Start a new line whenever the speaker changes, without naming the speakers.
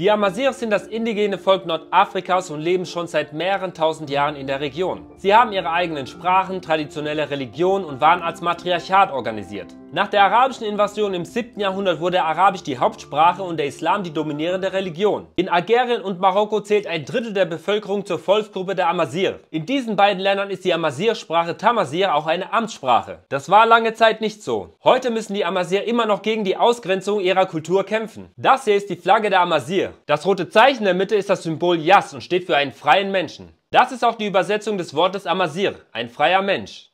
Die Amazigh sind das indigene Volk Nordafrikas und leben schon seit mehreren tausend Jahren in der Region. Sie haben ihre eigenen Sprachen, traditionelle Religion und waren als Matriarchat organisiert. Nach der arabischen Invasion im 7. Jahrhundert wurde Arabisch die Hauptsprache und der Islam die dominierende Religion. In Algerien und Marokko zählt ein Drittel der Bevölkerung zur Volksgruppe der Amazigh. In diesen beiden Ländern ist die Amazigh-Sprache Tamazigh auch eine Amtssprache. Das war lange Zeit nicht so. Heute müssen die Amazigh immer noch gegen die Ausgrenzung ihrer Kultur kämpfen. Das hier ist die Flagge der Amazigh. Das rote Zeichen in der Mitte ist das Symbol Yas und steht für einen freien Menschen. Das ist auch die Übersetzung des Wortes Amazigh, ein freier Mensch.